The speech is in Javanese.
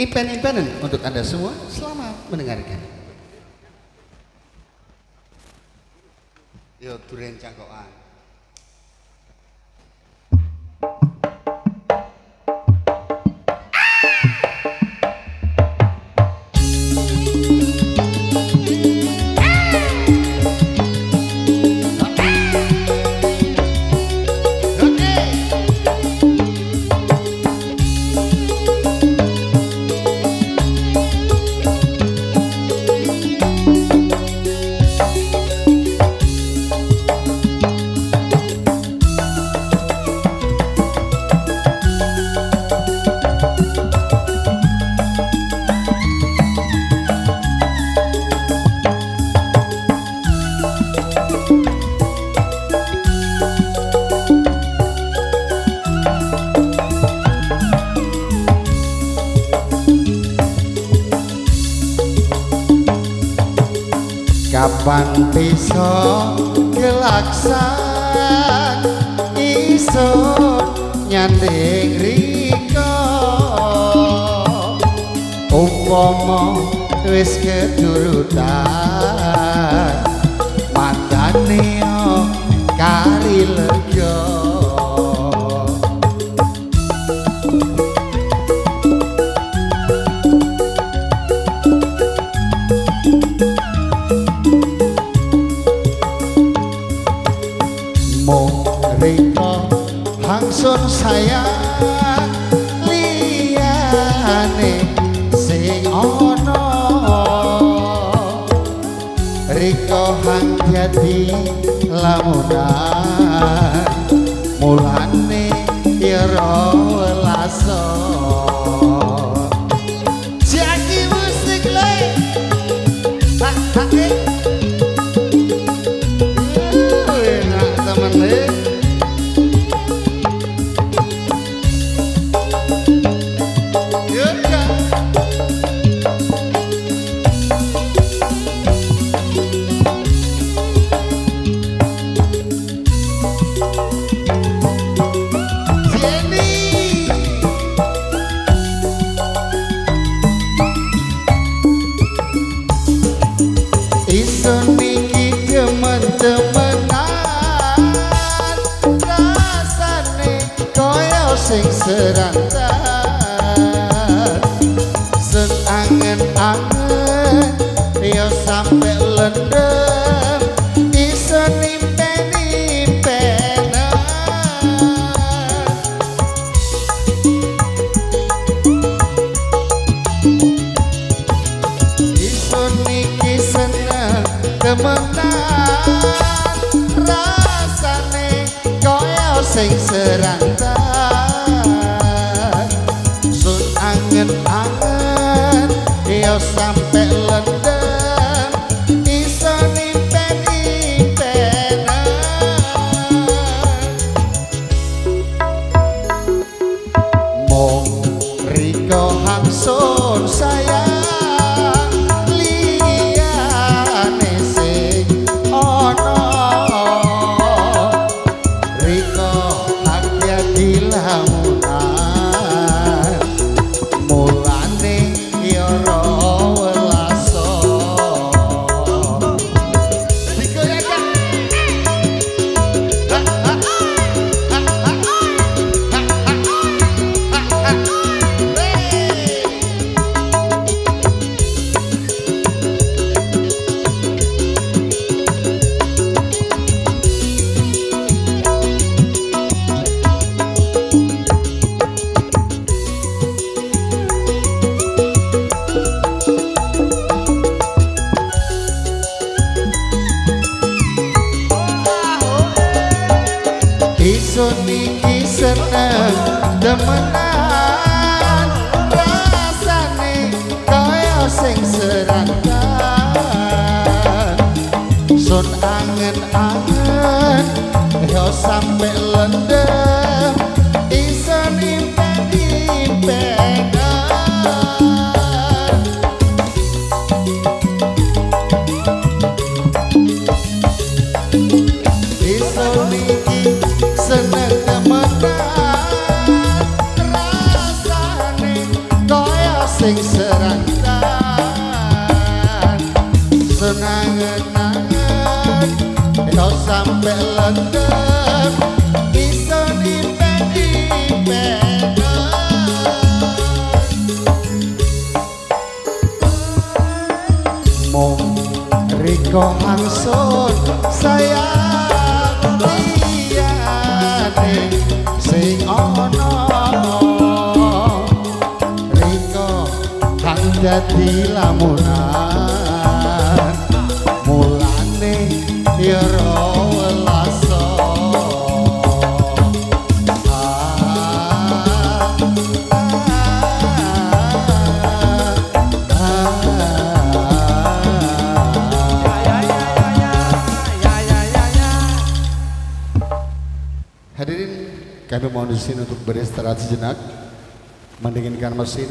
impen-impenan untuk Anda semua. Selamat mendengarkan. Yo, duren cangkokan. Kapan bisa gelaksan iso nyanding riko. Umpama wis keturutan sayang liyane sing ana. Riko hang dadi lamunan mulane ira laso. Jaki musik le Hak hak sing serantan Sen angen-angen Yo sampe lendem Isun impen-impenan Isun niki seneng temenan Rasane koyo sing serantan Isun niki seneng demenan. Rasane kaya sing serangan sampe lendem iso nipen-nipen mong riko angsun kang dadi lamunan. Mulane ya kami mohon di sini untuk beristirahat sejenak mendinginkan mesin